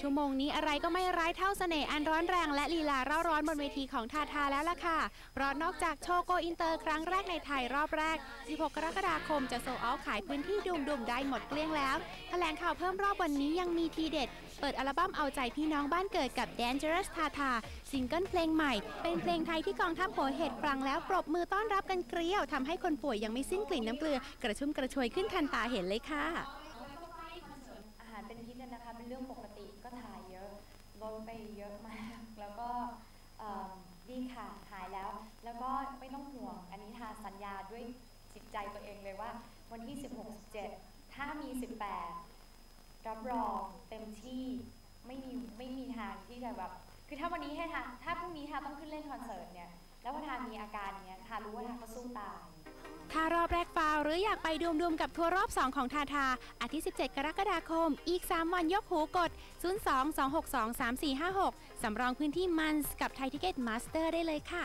ชั่วโมงนี้อะไรก็ไม่ร้ายเท่าเสน่ห์อันร้อนแรงและลีลาเร่าร้อนบนเวทีของทาทาแล้วล่ะค่ะเพราะนอกจากโชว์โกอินเตอร์ครั้งแรกในไทยรอบแรก 16 กรกฎาคมจะ sold out ขายพื้นที่ Dhoom ๆได้หมดเกลี้ยงแล้ว แถลงข่าวเพิ่มรอบวันนี้ยังมีทีเด็ด เปิดอัลบั้มเอาใจพี่น้องบ้านเกิดกับ Dangerous Tata ซิงเกิลเพลงใหม่ เป็นเพลงไทยที่กองทัพหัวเห็ดฟังแล้วปรบมือต้อนรับกันเกรียวทำให้คนป่วยยังไม่สิ้นกลิ่นน้ำเกลือกระชุ่มกระชวยขึ้นทันตาเห็นเลยค่ะ ติก็ถ่ายเยอะลดไปเยอะมาก แล้วก็ดีค่ะหายแล้ว แล้วก็ไม่ต้องห่วงอันนี้ทาสัญญาด้วยจิตใจตัวเองเลยว่า วันที่ 16 17 ถ้ามี 18 รับรองเต็มที่ไม่มีไม่มีทางที่จะแบบคือถ้าวันนี้ให้ทาถ้าพรุ่งนี้ทาต้องขึ้นเล่นคอนเสิร์ตเนี่ยแล้วพอทามีอาการเนี้ยทารู้ว่าทาก็สู้ตาย หรืออยากไปดูมๆกับทัวร์รอบ 2 ของทาทา อาทิตย์ 17 กรกฎาคม อีก 3 วันยกหูกด 02 262 3456 สำรองพื้นที่มันส์กับไทยทิเก็ตมาสเตอร์ได้เลยค่ะ